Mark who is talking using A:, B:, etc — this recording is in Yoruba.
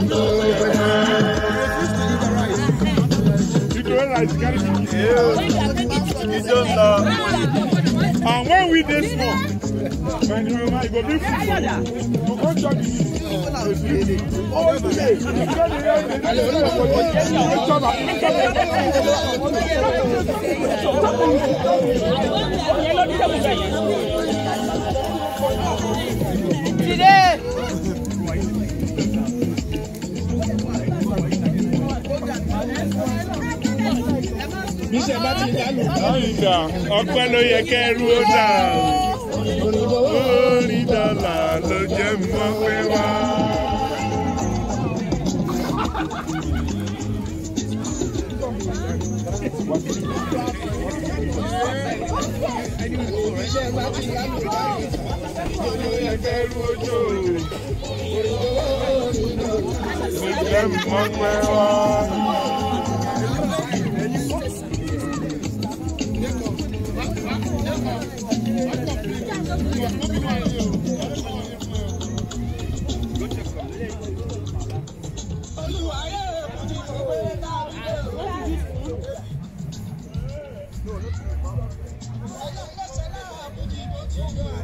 A: And when we you it You go chop it. All day. You go bí ṣe bá ti lálù. ọ̀rìndà ọpẹ́ ló yẹ kẹ́rù ó dà orí dọ́là ló jẹ́ mọ́ pé wá. Mo jẹ́ mọ́ pé wá. No, no, no.